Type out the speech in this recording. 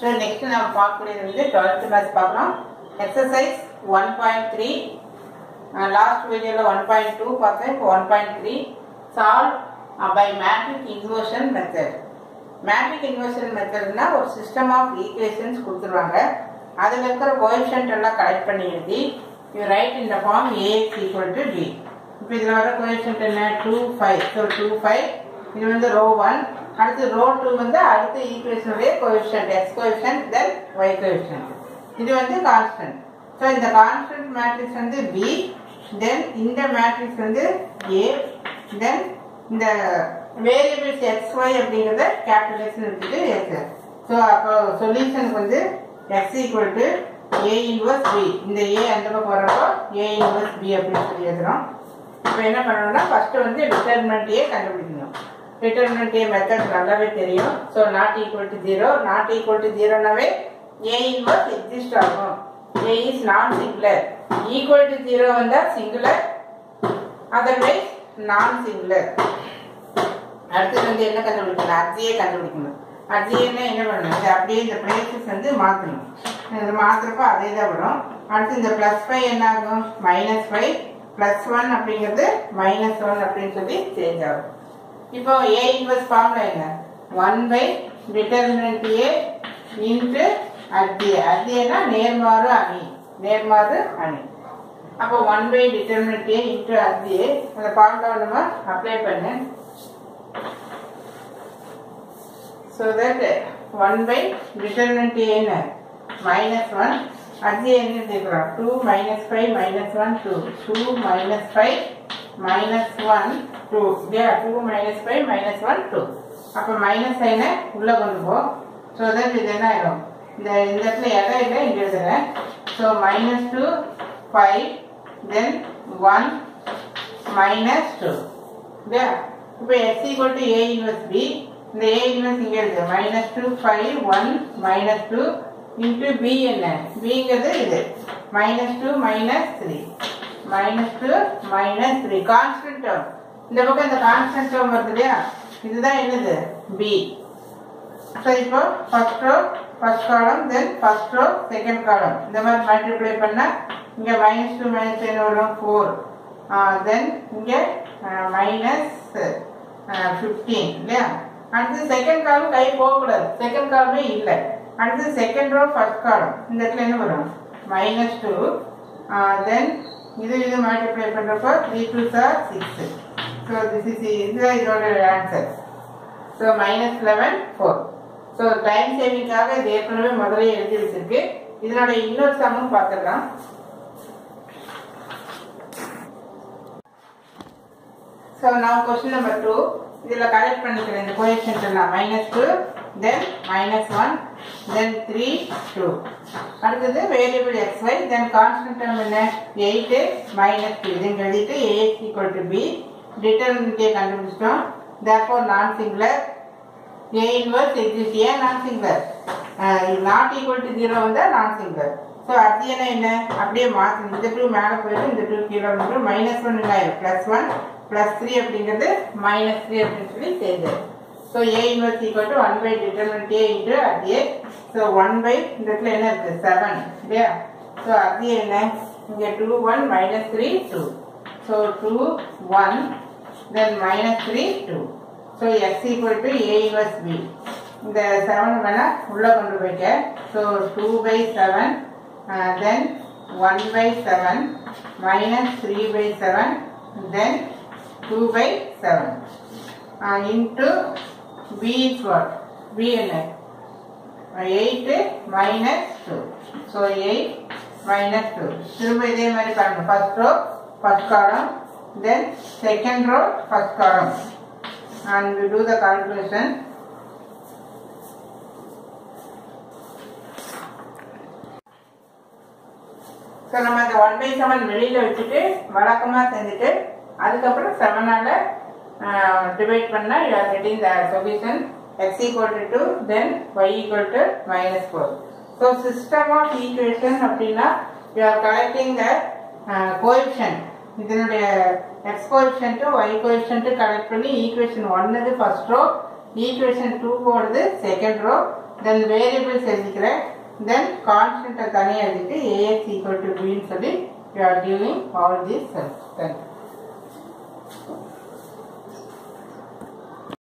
So next நம்ம பார்க்கக்கூடியது வந்து டுவெல்த் மேத்ஸ் பார்க்கலாம் exercise one point three last வீடியோவில் ஒன் பாயிண்ட் டூ பார்த்தேன். இப்போ one point three solve by matrix inversion method matrix inversion மெத்தட்னா ஒரு சிஸ்டம் ஆஃப் ஈக்குவேஷன்ஸ் கொடுத்துருவாங்க. அதில் இருக்கிற கோஎஃபிஷியன்ட் எல்லாம் கலெக்ட் பண்ணி எழுதி யூ ரைட் இந்த form A X equal to D இப்போ இதில் வர கோஎஃபிஷியன்ட் என்ன? Two five so two five இது வந்து ரோ ஒன் அடுத்து ரோ டூ வந்து அடுத்த ஈக்குவேஷனுடைய coefficient X coefficient then Y coefficient இது வந்து கான்ஸ்டன்ட் ஸோ இந்த கான்ஸ்டன்ட் மேட்ரிக்ஸ் வந்து பி தென் இந்த மேட்ரிக்ஸ் வந்து ஏ தென் இந்த வேரியபிள்ஸ் எக்ஸ் ஒய் அப்படிங்கிறத கேபிட்டலேஷன் எடுத்துட்டு எக்ஸ் ஸோ அப்போ சொல்யூஷனுக்கு வந்து X equal to A inverse B இந்த ஏ அந்த பக்கம் வரப்போ ஏ இன்வர்ஸ் பி அப்படின்னு சொல்லி எழுதுறோம். இப்போ என்ன பண்ணணும்னா ஃபஸ்ட்டு வந்து டிட்டர்மினன்ட் ஏ கண்டுபிடிக்கணும். டிட்டர்மினன்ட் ஏ மெத்தட் நல்லாவே தெரியும். So not equal to zero not equal to ஜீரோனாவே A inverse exist ஆகும். A is non singular equal to zero வந்தால் சிங்குலர் அதர்வைஸ் நான் சிங்குலர் அடுத்தது வந்து என்ன கண்டுபிடிக்கணும்? அர்ஜியை கண்டுபிடிக்கணும். அர்ஜியன்னா என்ன பண்ணணும்? அப்படியே இந்த பிளேசஸ் வந்து மாற்றணும் இது மாற்றுறப்ப அதே தான் வரும். அடுத்து இந்த ப்ளஸ் ஃபைவ் என்ன ஆகும்? மைனஸ் ஃபைவ் ப்ளஸ் ஒன் அப்படிங்கிறது மைனஸ் ஒன் அப்படின்னு சொல்லி சேஞ்ச் ஆகும். இப்போ A இன்வெர்ஸ் ஃபார்முலா என்ன? One by determinant A into அத்திய அத்தியனா நேர்மாறு அணி. நேர்மாறு அணி. அப்போ one by determinant A into அத்திய அந்த ஃபார்முலாவை நம்ம அப்ளை பண்ணு. So that 1 by determinant a என்ன minus 1 அது என்ன எடுத்துக்கிறோம் 2 minus 5 minus 1 2 2 minus 5 minus 1 2 இல்லையா 2 minus 5 minus 1 2 அப்போ மைனஸ் சைனை உள்ளே கொண்டு போ. ஸோ தட் இது என்ன ஆயிடும் இந்த இந்த இடத்துல இடம் இல்லை இங்கே எழுதுறேன் so minus two five then one minus two இல்லையா இப்போ X equal to A inverse B இந்த ஏ இன்வெர்ஸ் இங்கே இருக்கு. Minus two five one minus two into B என்ன? பிங்கிறது இது. Minus two minus three minus two minus three constant term இந்த பக்கம் இந்த கான்ஸ்டன்ட் டேர்ம் வருது இல்லையா? இதுதான் என்னது? பி ஸோ இப்போ first row first column then first row second column இந்த மாதிரி மல்டிப்ளை பண்ணால் இங்கே மைனஸ் டூ மைனஸ் என்ன வரும் ஃபோர் தென் இங்கே மைனஸ் ஃபிஃப்டீன் இல்லையா? அடுத்து செகண்ட் காலம் கை போகக்கூடாது. செகண்ட் காலமே இல்லை. அடுத்து செகண்ட் ரோ ஃபர்ஸ்ட் காலம் இந்த இடத்துல என்ன வரும்? மைனஸ் டூ தென் இது இது மல்டிப்ளை பண்ணுறப்போ த்ரீ டூ சார் சிக்ஸ் ஸோ திஸ் இஸ் இதுதான் இதோட answer so minus eleven four so time சேவிங்காக இது ஏற்கனவே முதல்ல எழுதி வச்சிருக்கு. இதனோட இன்னொரு சமம் பார்த்துக்கலாம் ஸோ நான் கொஸ்டின் நம்பர் டூ இதில் கரெக்ட் பண்ணிக்கிறேன் இந்த கோஎஃபிஷியன்ட் எல்லாம் minus two then minus one then three two அடுத்தது variable X Y then constant term என்ன? எயிட்டு மைனஸ் டூ இதுங்க எழுதிட்டு A X equal to B determinant கண்டுபிடிச்சிட்டோம். Therefore non singular A inverse exist ஏன் non singular not equal to zero வந்தால் non singular so அது என்ன? அப்படியே மாற்றணும் இந்த டூ மேலே போயிட்டு இந்த டூ கீழே வந்து மைனஸ் ஒன் இல்லை ப்ளஸ் ஒன் ப்ளஸ் த்ரீ அப்படிங்கிறது மைனஸ் த்ரீ அப்படின்னு சொல்லி சேர்ந்துடும் so A inverse equal to one by determinant A into அதே ஸோ ஒன் பை இந்த இடத்துல என்ன இருக்குது செவன் இல்லையா? ஸோ அது என்ன? இங்கே two one minus three two so two one then minus three two so X equal to A inverse B இந்த செவன் வேணால் உள்ளே கொண்டு போய்க்க. So two by seven then one by seven minus three by seven then 2 by 7 uh, into B is what? B and F. 8 minus 2. So 8 திரும்ப இதே மாதிரி பாருங்க first row first column then second row first column and we do the calculation so நம்ம இந்த one by seven வெளியில் வச்சுட்டு வழக்கமாக செஞ்சுட்டு அதுக்கப்புறம் செவனால் டிவைட் பண்ணால் you are getting the solution X equal to two then Y equal to minus four so system of equation அப்படின்னா you are collecting the coefficient இதனுடைய X coefficient Y coefficient collect பண்ணி ஈக்குவேஷன் ஒன்னுது first row equation two போடுறது second row then variables எழுதிக்கிறேன் then கான்ஸ்டன்ட்டை தனியாக எழுதிட்டு A X equal to பின்னு சொல்லி you are giving all these cells thank you